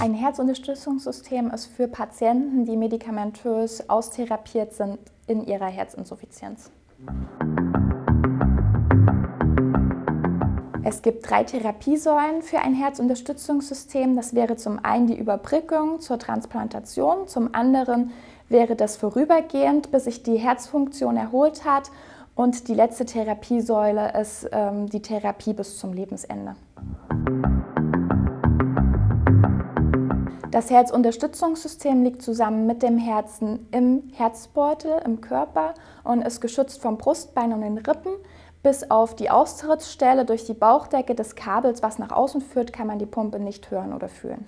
Ein Herzunterstützungssystem ist für Patienten, die medikamentös austherapiert sind in ihrer Herzinsuffizienz. Es gibt drei Therapiesäulen für ein Herzunterstützungssystem. Das wäre zum einen die Überbrückung zur Transplantation, zum anderen wäre das vorübergehend, bis sich die Herzfunktion erholt hat und die letzte Therapiesäule ist ähm, die Therapie bis zum Lebensende. Das Herzunterstützungssystem liegt zusammen mit dem Herzen im Herzbeutel, im Körper und ist geschützt vom Brustbein und den Rippen. Bis auf die Austrittsstelle durch die Bauchdecke des Kabels, was nach außen führt, kann man die Pumpe nicht hören oder fühlen.